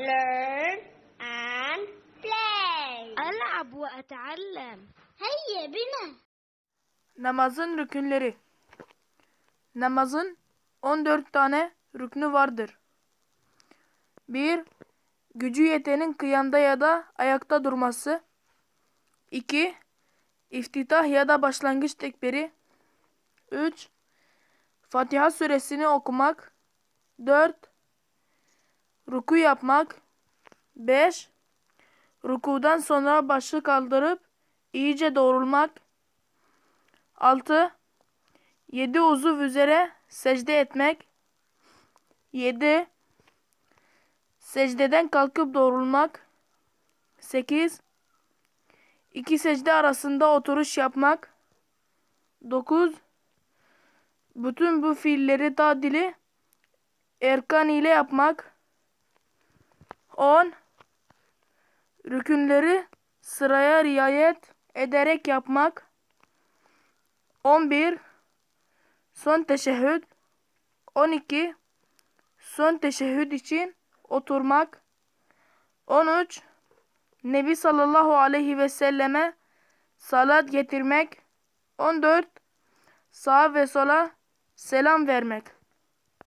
learn and play. ألعب وأتعلم هيا بنا. Namazın rükünleri. Namazın 14 tane rüknü vardır. 1. Gücü yetenin kıyamda ya da ayakta durması. 2. İftitah ya da başlangıç tekbiri. 3. Fatiha suresini okumak. 4. Ruku yapmak. 5. Rukudan sonra başı kaldırıp iyice doğrulmak. 6. 7 uzuv üzere secde etmek. 7. Secdeden kalkıp doğrulmak. 8. İki secde arasında oturuş yapmak. 9. Bütün bu fiilleri tadili erkan ile yapmak. 10. Rükünleri sıraya riayet ederek yapmak. 11. Son teşehhüd. 12. Son teşehhüd için oturmak. 13. Nebi sallallahu aleyhi ve selleme salat getirmek. 14. Sağa ve sola selam vermek.